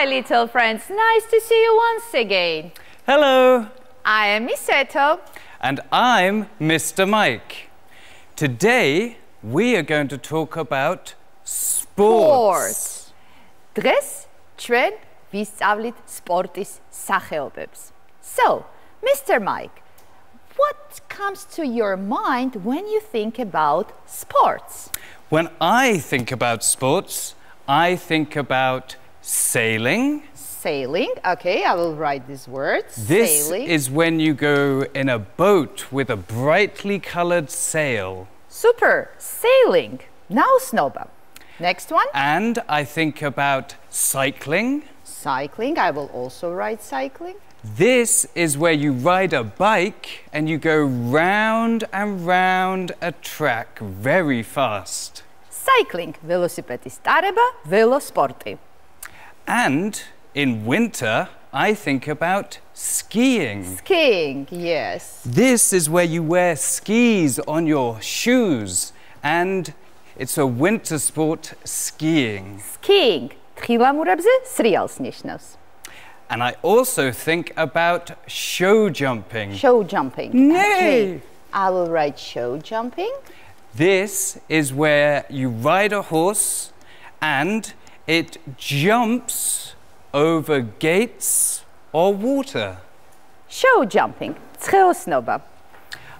Hi, little friends. Nice to see you once again. Hello, I am Miss Eto. and I'm Mr. Mike. Today we are going to talk about sports. Დღეს ჩვენ ვისწავლით სპორტის სახეობებს. So, Mr. Mike, what comes to your mind when you think about sports? When I think about sports, I think about Sailing. Sailing. Okay, I will write these words. This sailing. is when you go in a boat with a brightly colored sail. Super. Sailing. Now, Snowball. Next one. And I think about cycling. Cycling. I will also write cycling. This is where you ride a bike and you go round and round a track very fast. Cycling. Velosipedisti araba, velosporty. And in winter, I think about skiing. Skiing, yes. This is where you wear skis on your shoes and it's a winter sport, skiing. Skiing. And I also think about show jumping. Show jumping. Nay! Okay. I will write show jumping. This is where you ride a horse and it jumps over gates or water. Show jumping.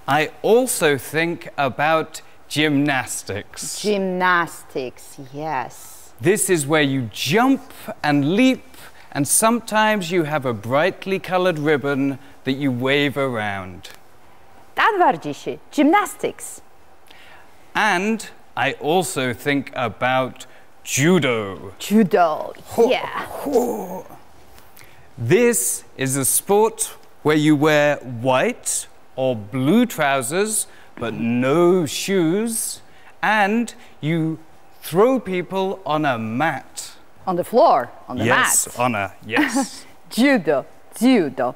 I also think about gymnastics. Gymnastics, yes. This is where you jump and leap and sometimes you have a brightly coloured ribbon that you wave around. Tak gymnastics. And I also think about judo. Judo. Yeah. This is a sport where you wear white or blue trousers but no shoes, and you throw people on a mat. On the floor. On the yes, mat. Yes, on a yes. Judo. Judo.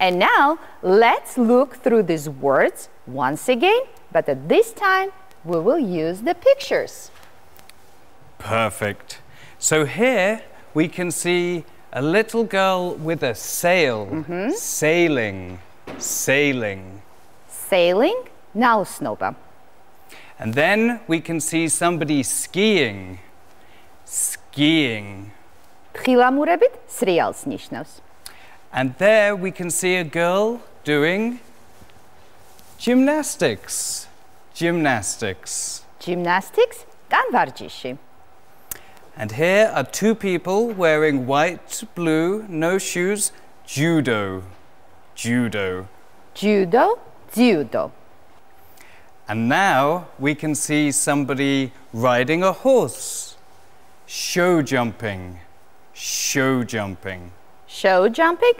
And now let's look through these words once again, but at this time we will use the pictures. Perfect. So here we can see a little girl with a sail, sailing, sailing. Sailing. ნაოსნობა. And then we can see somebody skiing, skiing. თხილამურებით სრიალს ნიშნავს. And there we can see a girl doing gymnastics, gymnastics. Gymnastics. ტანვარჯიში. And here are two people wearing white, blue, no shoes, judo. Judo. Judo, judo. And now we can see somebody riding a horse. Show jumping. Show jumping. Show jumping?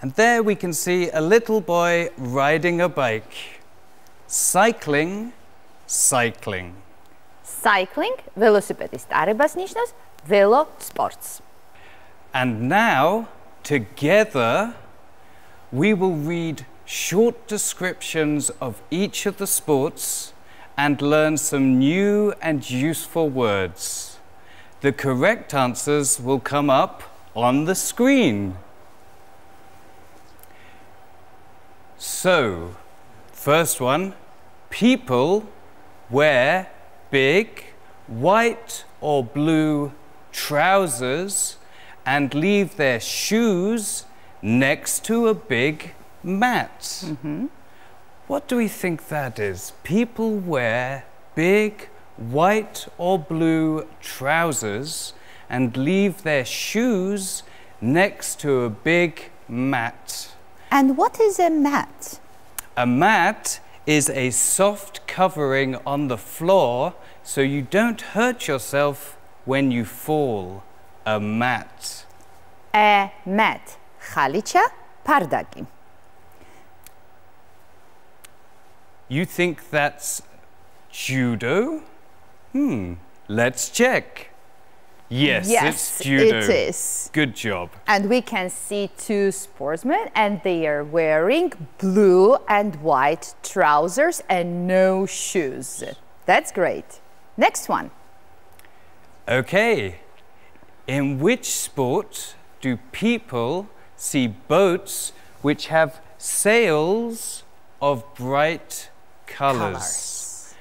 And there we can see a little boy riding a bike. Cycling, cycling Cycling. ველოსიპედის ტარებას ნიშნავს. ველო სპორტს. And now, together, we will read short descriptions of each of the sports and learn some new and useful words. The correct answers will come up on the screen. So, first one people wear big white or blue trousers and leave their shoes next to a big mat. Mm-hmm. What do we think that is? People wear big white or blue trousers and leave their shoes next to a big mat. And what is a mat? A mat is a soft covering on the floor so you don't hurt yourself when you fall. A mat. A mat. Khalicha pardagi. You think that's judo? Hmm, let's check. Yes, Yes, it's judo. it is. Good job. And we can see two sportsmen, and they are wearing blue and white trousers and no shoes. That's great. Next one. Okay, In which sport do people see boats which have sails of bright colors? Colors.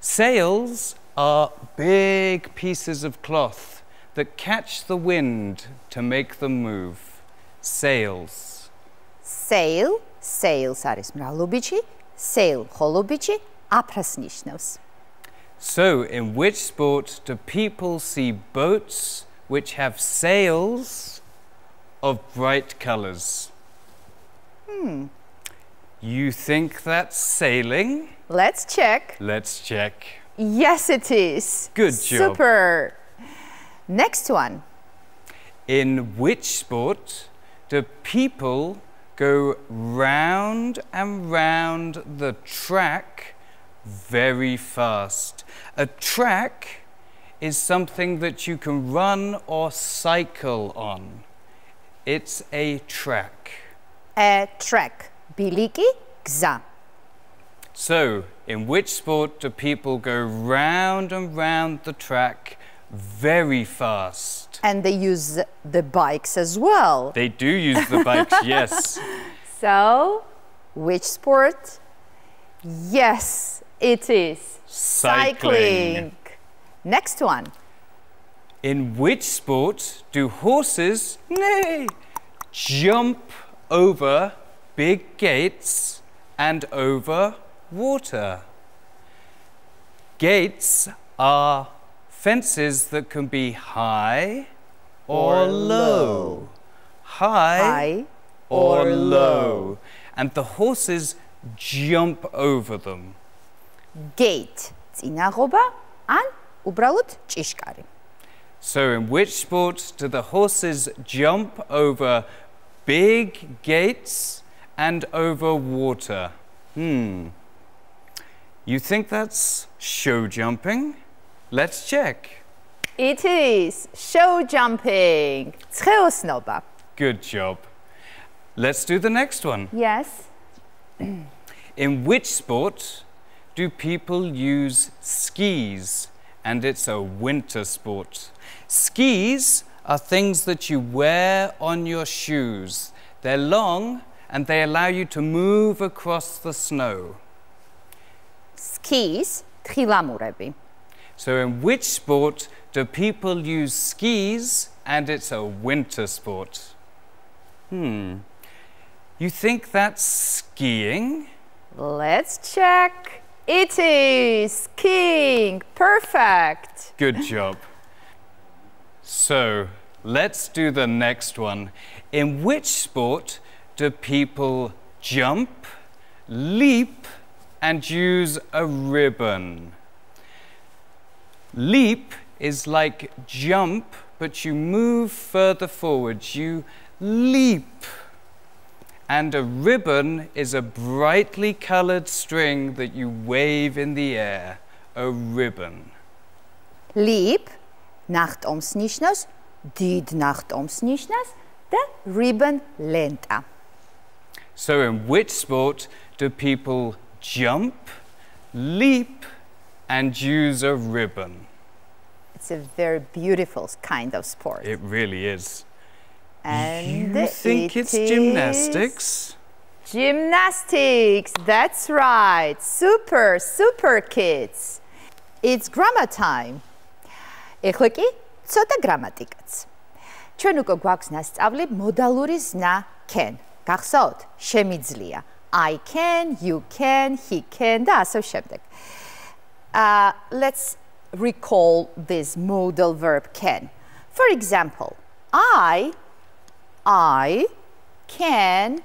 Sails are big pieces of cloth that catch the wind to make them move. Sails. Sail, sails არის მრავლობიჩი, sail ხოლობიჩი აფრას ნიშნავს. So, in which sport do people see boats which have sails of bright colors? Hmm. You think that's sailing? Let's check. Let's check. Yes, it is. Good job. Super. Next one. In which sport do people go round and round the track very fast? A track is something that you can run or cycle on. It's a track. A track. Biliki gza. So, in which sport do people go round and round the track very fast? And they use the bikes as well. They do use the bikes, yes. So, which sport? Yes, it is Cycling. Next one. In which sport do horses nay, jump over big gates and over water? Gates are fences that can be high or, Or low. low. High, High or, or low. And the horses jump over them. Gate. წინაღობა ან უბრალოდ ჭიშკარი. So, in which sport do the horses jump over big gates and over water? Hmm. You think that's show jumping? Let's check. It is show jumping. ცხეოსნობა. Good job. Let's do the next one. Yes. In which sport do people use skis? And it's a winter sport. Skis are things that you wear on your shoes. They're long and they allow you to move across the snow. skis თხილამურები. So, in which sport do people use skis and it's a winter sport? Hmm. You think that's skiing? Let's check. It is skiing. Perfect. Good job. So, let's do the next one. In which sport do people jump, leap, and use a ribbon? Leap is like jump, but you move further forward. You leap. And a ribbon is a brightly colored string that you wave in the air. A ribbon. Leap, nacht omsnišnos, did nacht omsnišnos, the ribbon lenta. So in which sport do people jump, leap, and use a ribbon? It's a very beautiful kind of sport. It really is. And you think it it's is gymnastics? Gymnastics. That's right. Super, super kids. It's grammar time. ეხლა კი ცოტა გრამატიკაც. ჩვენ უკვე გვაქვს ნასწავლი მოდალური ზნა can. გახსოვთ? შემიძლია. I can, you can, he can და ასე შემდეგ. Uh, let's recall this modal verb can. For example, I I can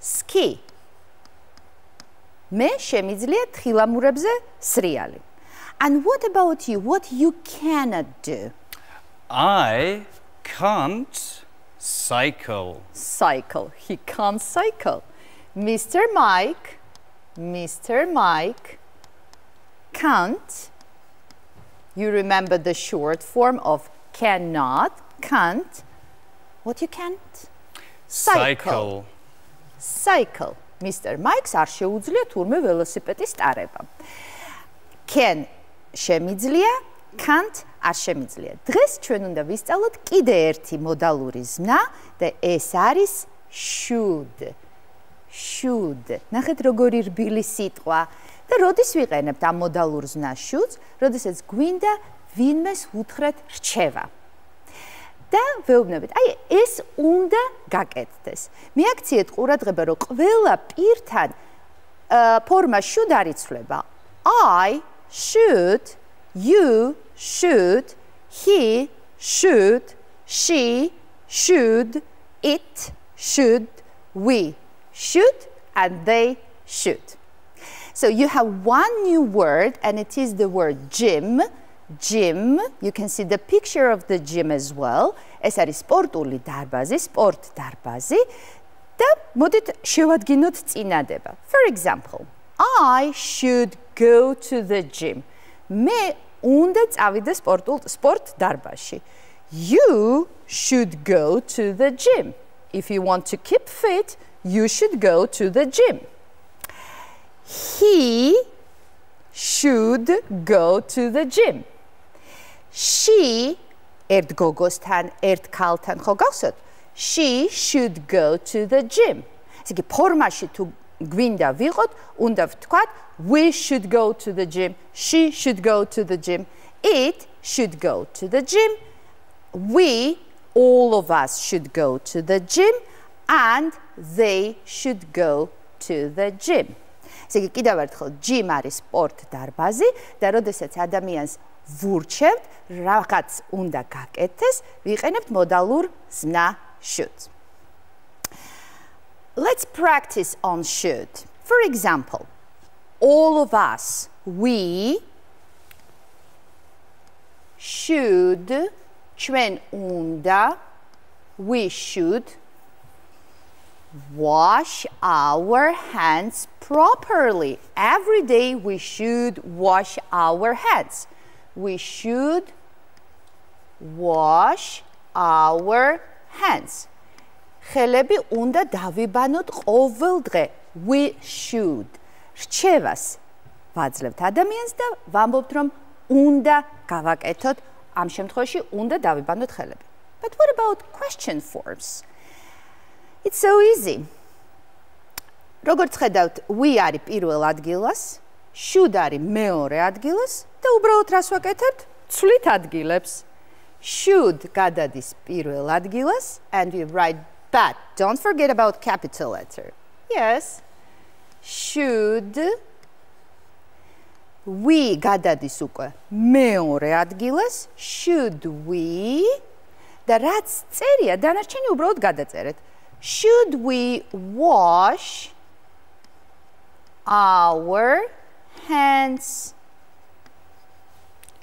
ski. მე შემიძლია თხილამურებზე სრიალი. And what about you? What you cannot do? I can't cycle. Cycle. He can't cycle. Mr. Mike, Mr. Mike can't. You remember the short form of cannot, can't. What you can't? Cycle. cycle. Mr. Mike-ს არ შეუძლია თურმე ველოსიპედის ტარება. Can შემიძლია, can't არ შემიძლია. დღეს ჩვენ უნდა ვისწავლოთ კიდე ერთი მოდალური ზმნა და ეს არის should. should. ნახეთ როგორი რბილი სიტყვა. და როდის ვიყენებთ ამ მოდალურ should, როდესაც გვინდა ვინმეს უთხრეთ რჩევა. და ვეუბნებით, აი ეს უნდა გაკეთდეს. მიაქციეთ ყურადღება, რომ ყველა პირთან ფორმა should არიცვლება. I should, you should, he should, she should, it should, we should and they should. So you have one new word and it is the word gym. Gym, you can see the picture of the gym as well. ეს არის სპორტული დარბაზი, სპორტ დარბაზი და მოდით შევადგინოთ წინადება. For example, I should go to the gym. მე უნდა წავიდე სპორტულ სპორტ დარბაზში. You should go to the gym. If you want to keep fit, you should go to the gym. He should go to the gym. She ერთ გოგოსთან, ერთ ქალთან ხო გახსოვთ? She should go to the gym. ესე იგი ფორმაში თუ გვინდა ვიყოთ, უნდა ვთქვათ we should go to the gym, she should go to the gym, it should go to the gym, we all of us should go to the gym and they should go to the gym. ესე იგი კიდევ ერთხელ gym არის სპორტ დარბაზი და როდესაც ადამიანს ვურჩევთ რაღაც უნდა გაკეთდეს, ვიყენებთ მოდალურ ზნა should. Let's practice on should. For example, all of us, we should ჩვენ უნდა we should wash our hands properly. Every day we should wash our hands. We should wash our hands. ხელები უნდა დავიბანოთ ყოველ დღე. We should. რჩევას ვაძლევთ ადამიანს და ვამბობთ რომ უნდა გავაკეთოთ ამ შემთხვევაში უნდა დავიბანოთ ხელები. But what about question forms? It's so easy. როგორც ხედავთ, we არის პირველ ადგილას, should არის მეორე ადგილას და უბრალოდ რას ვაკეთებთ? ცვლით ადგილებს. should გადადის პირველ ადგილას and we write but don't forget about capital letter. Yes. should we გადადის უკვე მეორე ადგილას should we და რაც წერია დანარჩენი უბრალოდ გადაწერეთ should we wash our hands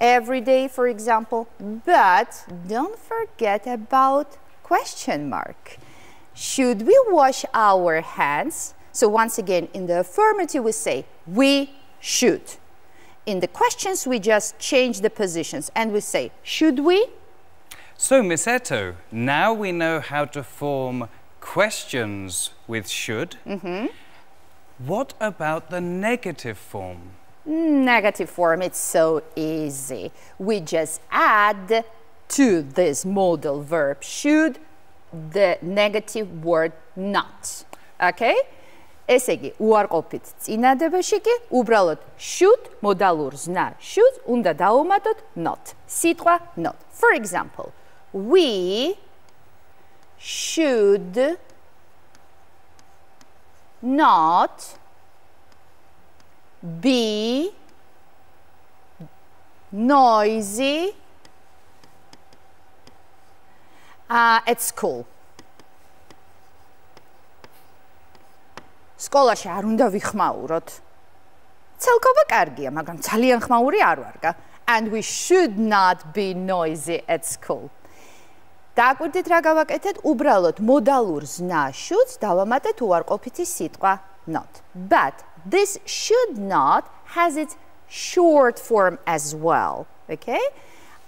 every day, for example? But don't forget about question mark. Should we wash our hands? So once again, in the affirmative, we say we should. In the questions, we just change the positions and we say, should we? So, Miss Eto, now we know how to form questions with should. Mm -hmm. What about the negative form? Negative form, it's so easy. We just add to this modal verb should the negative word not. Okay? ესე იგი, უარყოფით წინადებაში კი უბრალოდ should მოდალურ ზნა should უნდა დაუმატოთ not. სიტყვა not. For example, we should not be noisy uh, at school. სკოლაში არ უნდა ვიხმაუროთ. ცალკობა კარგია, მაგრამ ძალიან ხმაური არ ვარგა. And we should not be noisy at school. დააკვირდით რა გავაკეთეთ? უბრალოდ მოდალურ ზნაშუც დავამატეთ უარყოფითი სიტყვა not. But this should not has its short form as well. Okay?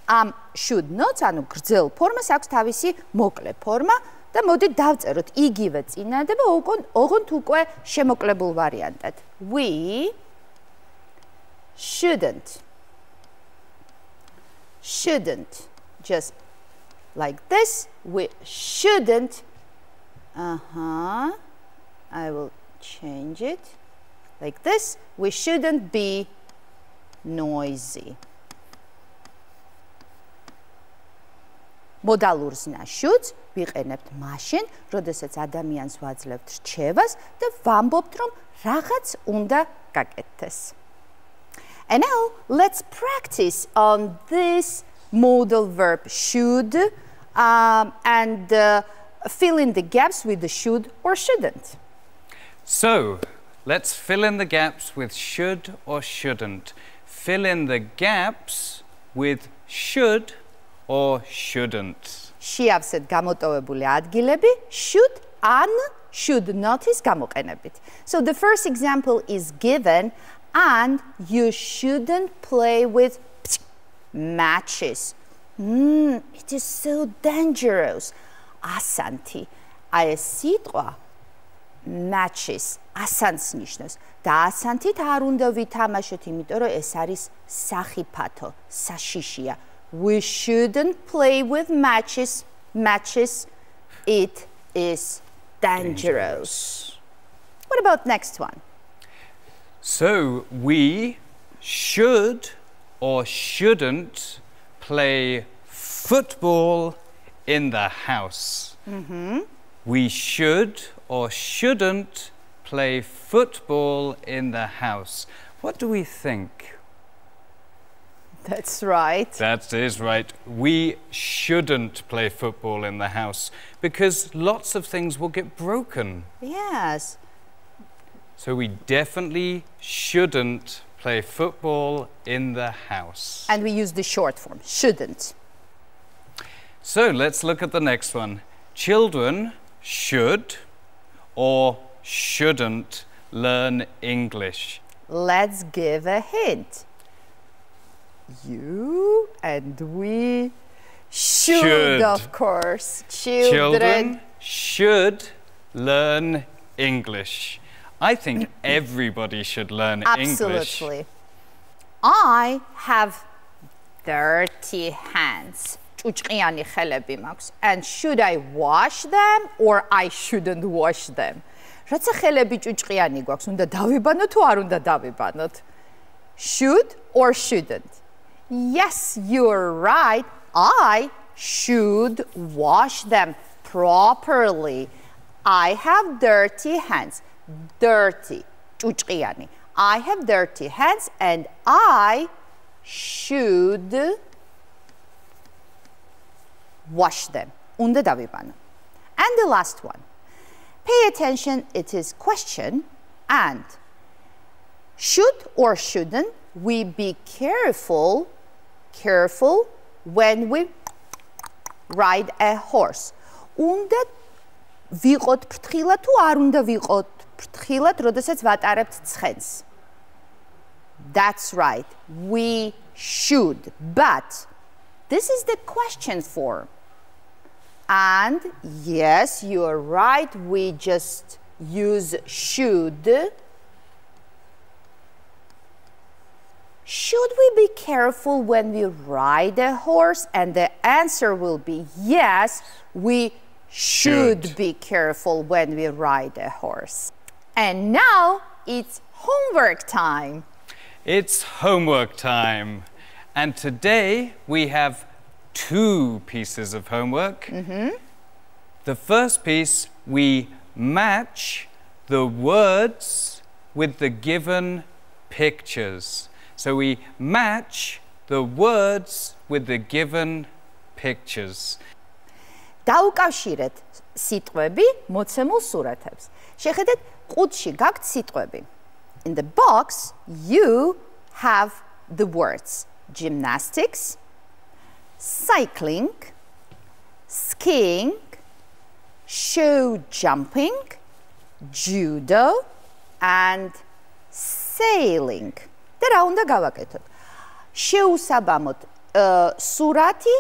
ამ should not ანუ გრძელ ფორმას აქვს თავისი მოკლე ფორმა და მოდი დავწეროთ იგივე წინადება ოღონდ უკვე შემოკლებულ ვარიანტად. We shouldn't shouldn't. Just like this, we shouldn't. Uh huh. I will change it like this. We shouldn't be noisy. მოდალურს ნაშუც ვიყენებთ მაშინ, როდესაც ადამიანს ვაძლევთ რჩევას და ვამბობთ, რომ რაღაც უნდა გაკეთდეს. And now let's practice on this modal verb should um, and uh, fill in the gaps with the should or shouldn't. So, let's fill in the gaps with should or shouldn't. Fill in the gaps with should or shouldn't. შეავსეთ გამოტოვებული ადგილები should ან should not is გამოყენებით. So the first example is given and you shouldn't play with matches. Mm, it is so dangerous. Asanti. Այս սիտղա matches Asans նիշնոս։ Դա ասանտի թարունդովի թամաշոթի միտորո էս արիս We shouldn't play with matches. Matches. It is dangerous. What about next one? So we should or shouldn't play football in the house. Mm-hmm. We should or shouldn't play football in the house. What do we think? That's right. That is right. We shouldn't play football in the house because lots of things will get broken. Yes. So we definitely shouldn't play football in the house. And we use the short form, shouldn't. So let's look at the next one. Children should or shouldn't learn English. Let's give a hint. You and we should, should. of course. Children. Children should learn English. I think everybody should learn Absolutely. English. Absolutely. I have dirty hands. And should I wash them or I shouldn't wash them? რაცა ხელები ჭუჭყიანი გვაქვს, უნდა დავიბანოთ თუ არ უნდა დავიბანოთ? Should or shouldn't? Yes, you're right. I should wash them properly. I have dirty hands dirty, ჭუჭყიანი. I have dirty hands and I should wash them. უნდა დავიბანო. And the last one. Pay attention, it is question and should or shouldn't we be careful careful when we ride a horse. უნდა ვიყოთ ფრთხილად თუ არ უნდა ვიყოთ ფრთხილად, როდესაც ვატარებთ ცხენს. That's right. We should. But this is the question form. And yes, you're right. We just use should. Should we be careful when we ride a horse? And the answer will be yes, we should, should. be careful when we ride a horse. And now it's homework time. It's homework time. And today we have two pieces of homework. Mm -hmm. The first piece, we match the words with the given pictures. So we match the words with the given pictures. დაუკავშირეთ სიტყვები მოცემულ სურათებს. შეხედეთ ყუთში გაქვთ სიტყვები. In the box you have the words gymnastics, cycling, skiing, show jumping, judo and sailing. და რა უნდა გავაკეთოთ? შეუსაბამოთ სურათი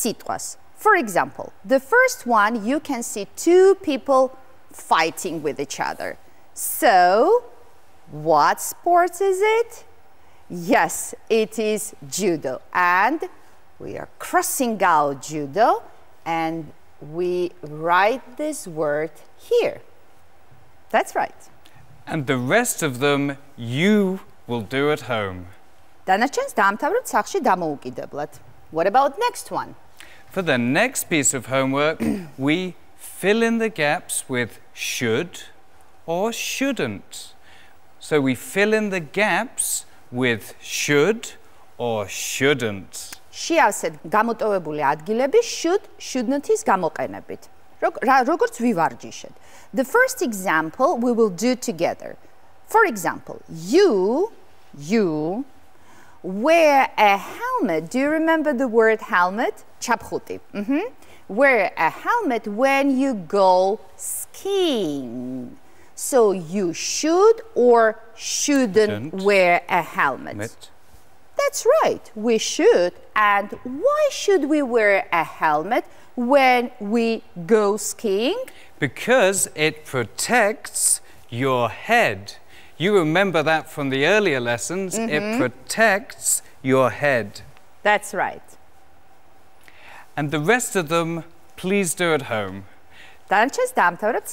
სიტყვას. For example, the first one you can see two people fighting with each other. So, what sport is it? Yes, it is judo. And We are crossing out judo and we write this word here. That's right. And the rest of them you will do at home. დანარჩენს დაამთავროთ სახში დამოუკიდებლად. What about next one? For the next piece of homework, we fill in the gaps with should or shouldn't. So we fill in the gaps with should or shouldn't. შეავსეთ გამოტოვებული ადგილები should shouldn't-ის გამოყენებით. Როგორ- რა- როგორც ვივარჯიშეთ. The first example we will do together. For example, you you wear a helmet. Do you remember the word helmet? Chapkhuti. Mhm. Wear a helmet when you go skiing. So you should or shouldn't, shouldn't. wear a helmet. Met. That's right, we should. And why should we wear a helmet when we go skiing? Because it protects your head. You remember that from the earlier lessons. Mm -hmm. It mm-hmm. protects your head. That's right. And the rest of them, please do at home. Танчес дам таврат.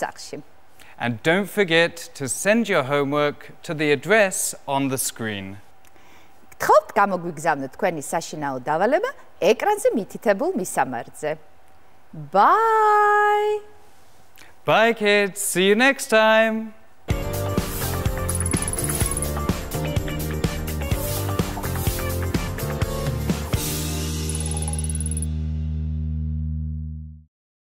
And don't forget to send your homework to the address on the screen. გთხოვთ გამოგვიგზავნოთ თქვენი საშინაო დავალება ეკრანზე მითითებულ მისამართზე. Bye! Bye, kids. See you next time.